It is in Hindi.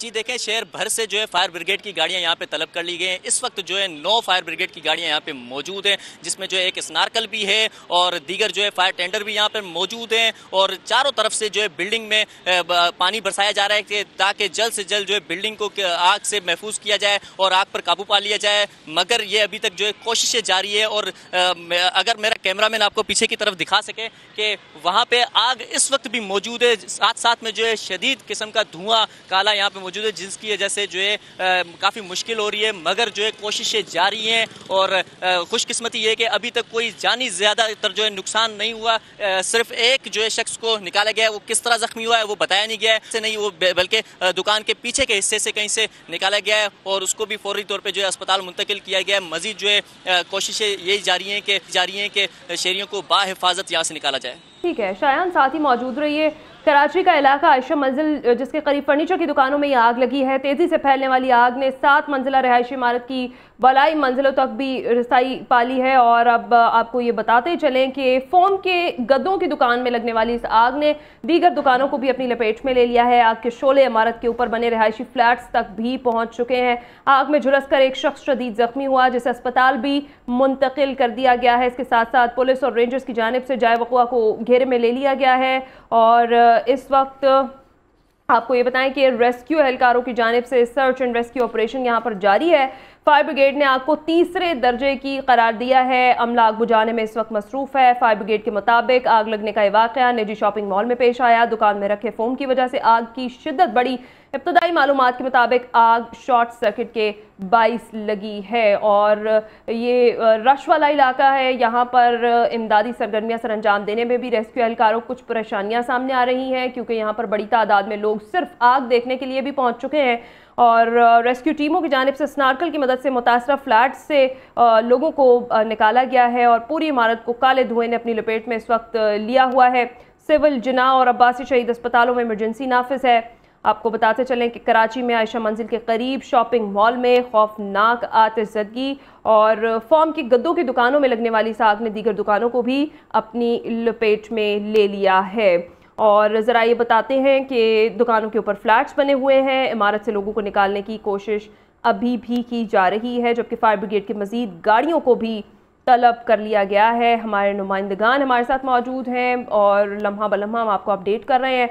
जी देखें, शहर भर से जो है फायर ब्रिगेड की गाड़ियाँ यहाँ पे तलब कर ली गई हैं। इस वक्त जो है नौ फायर ब्रिगेड की गाड़ियाँ यहाँ पे मौजूद हैं, जिसमें जो है एक स्नार्कल भी है और दीगर जो है फायर टेंडर भी यहाँ पे मौजूद हैं और चारों तरफ़ से जो है बिल्डिंग में पानी बरसाया जा रहा है ताकि जल्द से जल्द जो है बिल्डिंग को आग से महफूज किया जाए और आग पर काबू पा लिया जाए। मगर ये अभी तक जो है कोशिशें जारी है और अगर मेरा कैमरा आपको पीछे की तरफ़ दिखा सके कि वहाँ पर आग इस वक्त भी मौजूद है साथ साथ में जो है शदीद किस्म का धुआँ काला यहाँ पे मौजूद है जिसकी वजह से जो है काफ़ी मुश्किल हो रही है, मगर जो है, कोशिशें जारी हैं और खुशकस्मती ये कि अभी तक कोई जानी ज़्यादातर जो है, नुकसान नहीं हुआ। सिर्फ़ एक जो है, शख्स को निकाला गया वो किस तरह जख्मी हुआ है, वो बताया नहीं गया है। से नहीं, वो बल्कि दुकान के पीछे के हिस्से से कहीं से निकाला गया है और उसको भी फौरी तौर पर जो है, अस्पताल मुंतकिल किया गया है। मजीद जो है कोशिशें यही जारी हैं कि, जारी हैं कि, शहरियों को बाहिफाजत यहाँ से निकाला जाए। ठीक है, शायान साथ ही मौजूद रहिए। कराची का इलाका आयशा मंजिल, जिसके करीब फर्नीचर की दुकानों में ये आग लगी है। तेज़ी से फैलने वाली आग ने सात मंजिला रहायशी इमारत की बलाई मंजिलों तक भी रसाई, पाली है। और अब आपको ये बताते चलें कि फोम के गद्दों की दुकान में लगने वाली इस आग ने दीगर दुकानों को भी अपनी लपेट में ले लिया है। आग के शोले इमारत के ऊपर बने रहायशी फ्लैट्स तक भी पहुँच चुके हैं। आग में झुलस कर एक शख्स शदीद जख्मी हुआ, जिसे अस्पताल भी मुंतकिल कर दिया गया है। इसके साथ साथ पुलिस और रेंजर्स की जानब से जाय वकुआ को घेरे में ले लिया गया है। और इस वक्त आपको ये बताएँ कि रेस्क्यू एहलकारों की जानब से सर्च एंड रेस्क्यू ऑपरेशन यहाँ पर जारी है। फायर ब्रिगेड ने आग को तीसरे दर्जे की करार दिया है। अमला आग बुझाने में इस वक्त मसरूफ है। फायर ब्रिगेड के मुताबिक आग लगने का वाक़ निजी शॉपिंग मॉल में पेश आया। दुकान में रखे फोम की वजह से आग की शिद्दत बढ़ी। इब्तदाई मालूम के मुताबिक आग शॉर्ट सर्किट के बाईस लगी है और ये रश वाला इलाका है। यहाँ पर इमदादी सरगर्मियाँ सर अंजाम देने में भी रेस्क्यू एहलकारों को कुछ परेशानियाँ सामने आ रही हैं, क्योंकि यहाँ पर बड़ी तादाद में लोग सिर्फ़ आग देखने के लिए भी पहुँच चुके हैं। और रेस्क्यू टीमों की जानब से स्नार्कल की मदद से मुतासर फ्लैट से लोगों को निकाला गया है और पूरी इमारत को काले धुएँ ने अपनी लपेट में इस वक्त लिया हुआ है। सिविल, जना और अब्बासी शहीद अस्पतालों में इमरजेंसी नाफिज है। आपको बताते चलें कि कराची में आयशा मंजिल के करीब शॉपिंग मॉल में खौफनाक आतजदगी और फॉर्म की गद्दों की दुकानों में लगने वाली साग ने दीगर दुकानों को भी अपनी लपेट में ले लिया है। और ज़रा ये बताते हैं कि दुकानों के ऊपर फ्लैट्स बने हुए हैं। इमारत से लोगों को निकालने की कोशिश अभी भी की जा रही है, जबकि फायर ब्रिगेड की मज़ीद गाड़ियों को भी तलब कर लिया गया है। हमारे नुमाइंदगान हमारे साथ मौजूद हैं और लम्हा बलम्हा हम आपको अपडेट कर रहे हैं।